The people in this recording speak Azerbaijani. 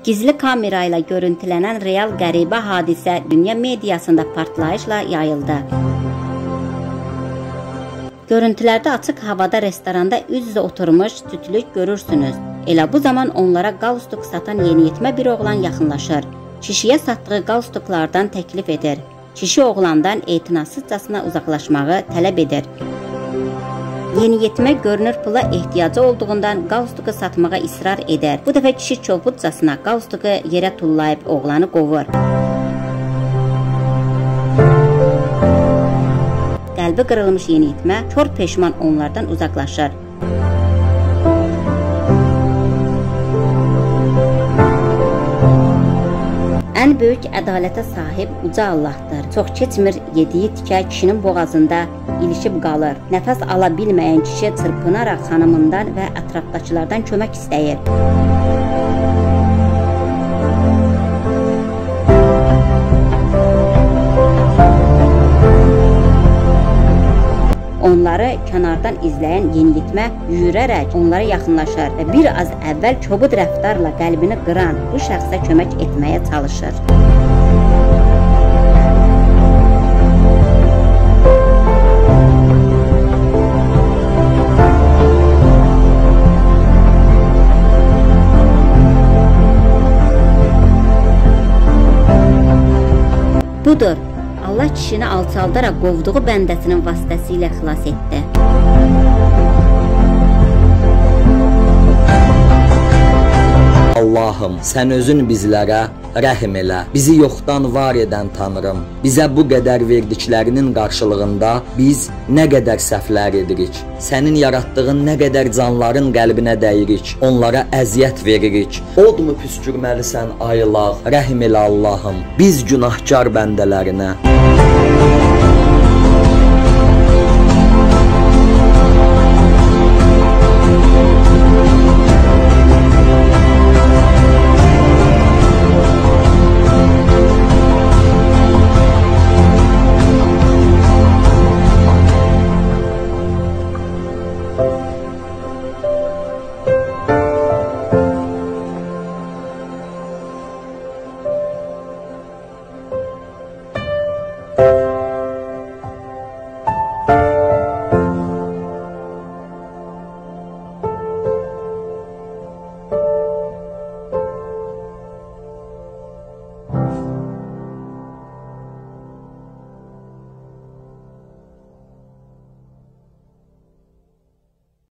Gizli kamera ilə görüntülənən real qəribə hadisə dünya mediasında partlayışla yayıldı. Görüntülərdə açıq havada restoranda üz-üzə oturmuş cütlük görürsünüz. Elə bu zaman onlara qalstuk satan yeniyetmə bir oğlan yaxınlaşır. Kişiyə satdığı qalstuklardan təklif edir. Kişi oğlandan etinasızcasına uzaqlaşmağı tələb edir. Yeniyetmə görünür pula ehtiyacı olduğundan qalstuku satmağa israr edər. Bu dəfə kişi çovudcasına qalstuku yerə tullayıb oğlanı qovur. Qəlbi qırılmış yeniyetmə kör peşman onlardan uzaqlaşır. Ən böyük ədalətə sahib uca Allahdır. Çox keçmir, yediyi tikə kişinin boğazında ilişib qalır. Nəfəs ala bilməyən kişi çırpınaraq xanımından və ətrafdakılardan kömək istəyir. Kənardan izləyən yeniyetmə yürərək onlara yaxınlaşır və bir az əvvəl kobud rəftarla qəlbini qıran bu şəxsə kömək etməyə çalışır. Budur, Allah kişini alçaldaraq qovduğu bəndəsinin vasitəsilə xilas etdi. Allahım, sən özün bizlərə rəhm elə. Bizi yoxdan var edən Tanrım, bizə bu qədər verdiklərinin qarşılığında biz nə qədər səhvlər edirik. Sənin yaratdığın nə qədər canların qəlbinə dəyirik, onlara əziyyət veririk. Odmu püskürməlisən ayılaq, rəhm elə Allahım, biz günahkar bəndələrinə.